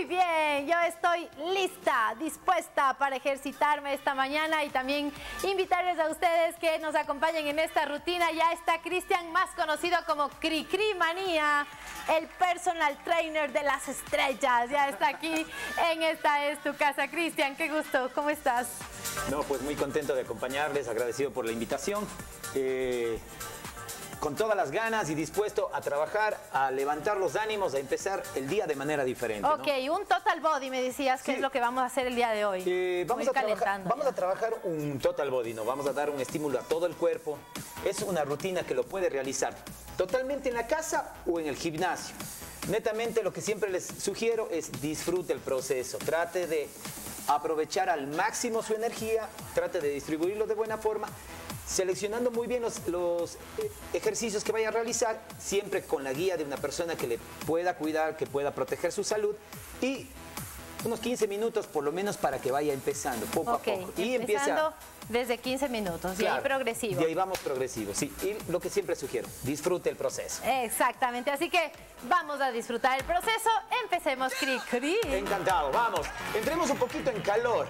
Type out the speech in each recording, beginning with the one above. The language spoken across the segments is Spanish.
Muy bien, yo estoy lista, dispuesta para ejercitarme esta mañana y también invitarles a ustedes que nos acompañen en esta rutina. Ya está Cristian, más conocido como Cricri Manía, el personal trainer de las estrellas. Ya está aquí en Esta es tu casa. Cristian, qué gusto, ¿cómo estás? No, pues muy contento de acompañarles, agradecido por la invitación. Eh, con todas las ganas y dispuesto a trabajar, a levantar los ánimos, a empezar el día de manera diferente. Ok, un total body me decías que es lo que vamos a hacer el día de hoy. Eh, vamos, a trabajar, vamos a trabajar un total body, ¿no? Vamos a dar un estímulo a todo el cuerpo. Es una rutina que lo puede realizar totalmente en la casa o en el gimnasio. Netamente lo que siempre les sugiero es disfrute el proceso, trate de aprovechar al máximo su energía, trate de distribuirlo de buena forma seleccionando muy bien los, ejercicios que vaya a realizar, siempre con la guía de una persona que le pueda cuidar, que pueda proteger su salud y unos 15 minutos por lo menos para que vaya empezando poco a poco. Y empezando desde 15 minutos, y ahí progresivo. Y ahí vamos progresivo, sí. Y lo que siempre sugiero, disfrute el proceso. Exactamente, así que vamos a disfrutar el proceso. Empecemos, cri, cri. Encantado, vamos. Entremos un poquito en calor.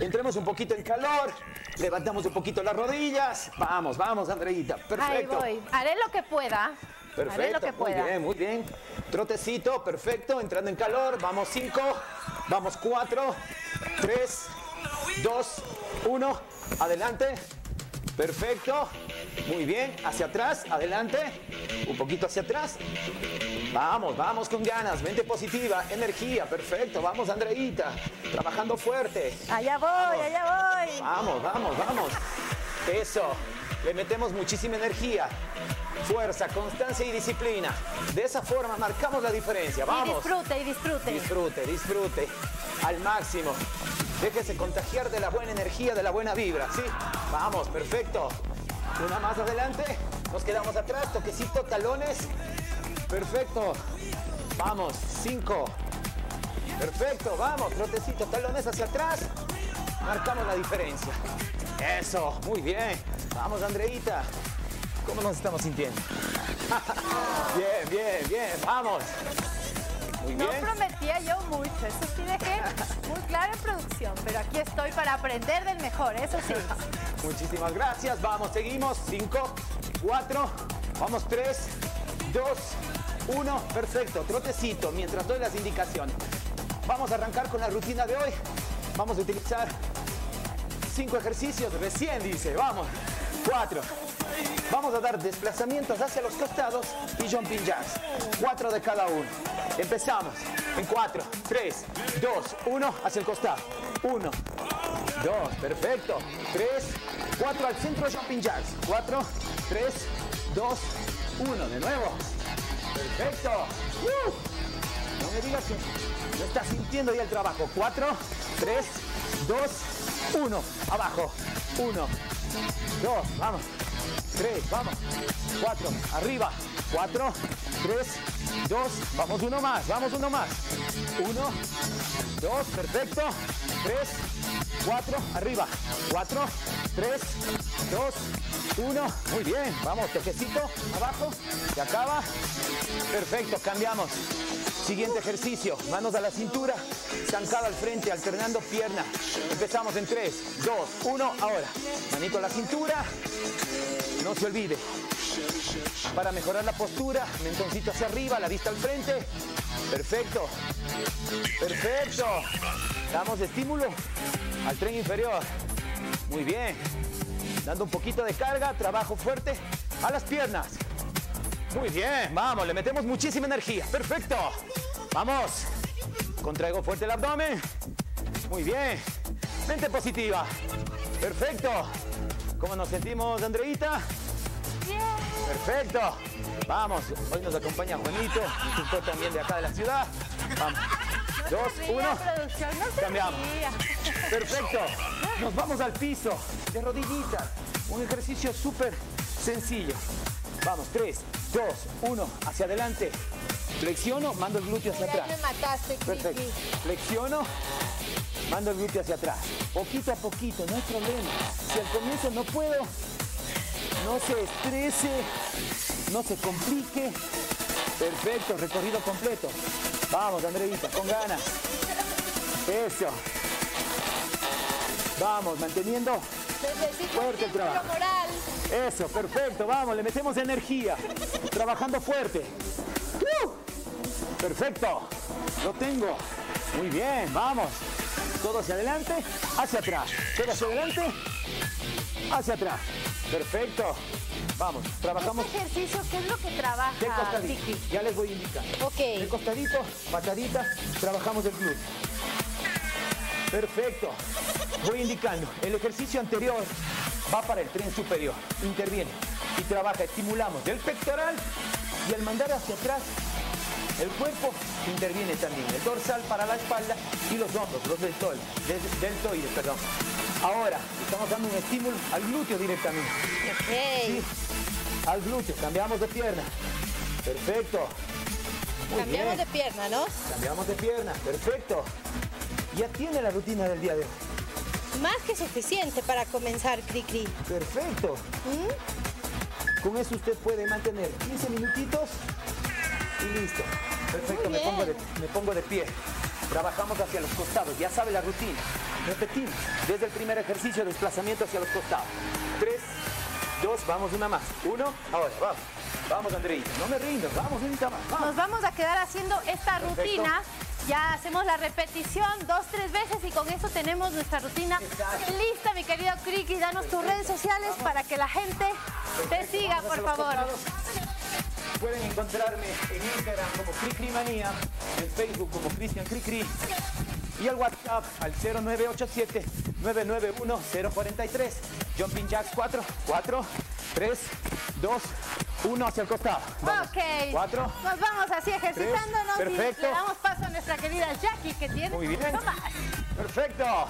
Entremos un poquito en calor. Levantamos un poquito las rodillas. Vamos, vamos, Andreita. Perfecto. Ahí voy. Haré lo que pueda. Perfecto. Haré lo que pueda. Muy bien, muy bien. Trotecito, perfecto. Entrando en calor. Vamos cinco. Vamos cuatro. Tres. Dos. Uno. Adelante. Perfecto. Muy bien. Hacia atrás. Adelante. Un poquito hacia atrás. Vamos, vamos con ganas. Mente positiva. Energía. Perfecto. Vamos, Andreita. Trabajando fuerte. Allá voy, allá voy. Vamos, vamos, vamos. Eso. Le metemos muchísima energía. Fuerza, constancia y disciplina. De esa forma marcamos la diferencia. Vamos. Y disfrute, y disfrute. Disfrute, disfrute. Al máximo. Déjese contagiar de la buena energía, de la buena vibra, ¿sí? Vamos, perfecto. Una más adelante. Nos quedamos atrás, toquecito, talones. Perfecto. Vamos, cinco. Perfecto, vamos, trotecito, talones hacia atrás. Marcamos la diferencia. Eso, muy bien. Vamos, Andreita. ¿Cómo nos estamos sintiendo? bien, bien, bien, vamos. No prometía yo mucho, eso sí dejé muy claro en producción, pero aquí estoy para aprender del mejor, eso sí. Muchísimas gracias, vamos, seguimos, cinco, cuatro, vamos, tres, dos, uno, perfecto, trotecito, mientras doy las indicaciones. Vamos a arrancar con la rutina de hoy, vamos a utilizar cinco ejercicios, recién dice, vamos, cuatro, Vamos a dar desplazamientos hacia los costados y jumping jacks. Cuatro de cada uno. Empezamos en cuatro, tres, dos, uno, hacia el costado. Uno, dos, perfecto. Tres, cuatro al centro, jumping jacks. Cuatro, tres, dos, uno. De nuevo. Perfecto. Uh. No me digas que no estás sintiendo ya el trabajo. Cuatro, tres, dos, uno. Abajo. Uno, dos, vamos. 3, vamos, 4, arriba, 4, 3, 2, vamos uno más, vamos uno más, 1, 2, perfecto, 3, 4, arriba, 4, 3, 2, 1, muy bien, vamos, toquecito, abajo, se acaba, perfecto, cambiamos, siguiente ejercicio, manos a la cintura, zancada al frente, alternando pierna, empezamos en 3, 2, 1, ahora, manito a la cintura, no se olvide. Para mejorar la postura, mentoncito hacia arriba, la vista al frente. Perfecto. Perfecto. Damos estímulo al tren inferior. Muy bien. Dando un poquito de carga, trabajo fuerte a las piernas. Muy bien, vamos, le metemos muchísima energía. Perfecto. Vamos. Contraigo fuerte el abdomen. Muy bien. Mente positiva. Perfecto. ¿Cómo nos sentimos, Andreita? Bien. Perfecto. Vamos, hoy nos acompaña Juanito, instructor también de acá de la ciudad. Vamos. Dos, uno. Cambiamos. Perfecto. Nos vamos al piso, de rodillitas. Un ejercicio súper sencillo. Vamos, tres, dos, uno, hacia adelante. Flexiono, mando el glúteo hacia atrás. mataste, Perfecto. Flexiono, mando el glúteo hacia atrás. Poquito a poquito, no hay problema. Si al comienzo no puedo, no se estrese, no se complique. Perfecto, recorrido completo. Vamos, Andreita, con ganas. Eso. Vamos, manteniendo fuerte el trabajo. Eso, perfecto, vamos, le metemos energía. Trabajando fuerte. ¡Uh! Perfecto, lo tengo. Muy bien, vamos. Todo hacia adelante, hacia atrás. Todo hacia adelante, hacia atrás. Perfecto. Vamos, trabajamos. ¿Este ejercicio qué es lo que trabaja? De costadito. Ya les voy a indicar. Ok. De costadito, patadita, trabajamos el glúteo. Perfecto. Voy indicando. El ejercicio anterior va para el tren superior. Interviene y trabaja. Estimulamos del pectoral y al mandar hacia atrás el cuerpo interviene también. El dorsal para la espalda y los hombros, los deltoides, deltoides, perdón. Ahora, estamos dando un estímulo al glúteo directamente. Ok. al glúteo, cambiamos de pierna. Perfecto. Muy Cambiamos bien. de pierna, ¿no? Cambiamos de pierna, perfecto. Ya tiene la rutina del día de hoy. Más que suficiente para comenzar, Cri Cri. Perfecto. Con eso usted puede mantener 15 minutitos y listo. Perfecto, me pongo, de, me pongo de pie. Trabajamos hacia los costados, ya sabe la rutina. Repetimos, desde el primer ejercicio, desplazamiento hacia los costados. Tres, dos, vamos una más. Uno, ahora, vamos. Vamos, Andreita, no me rindo, vamos, unita más. Vamos. Nos vamos a quedar haciendo esta Perfecto. rutina. Ya hacemos la repetición dos, tres veces y con eso tenemos nuestra rutina lista, mi querido Criki. Danos tus redes sociales para que la gente te siga, por favor. Pueden encontrarme en Instagram como Cricri en Facebook como Cristian Cricri y el WhatsApp al 0987 991 043. Jumping Jacks 4, 4, 3, 2, 1 hacia el costado. Vamos. Ok. 4, Nos vamos así ejercitándonos Tres. Perfecto. y le damos paso a nuestra querida Jackie que tiene Muy bien. más. Perfecto.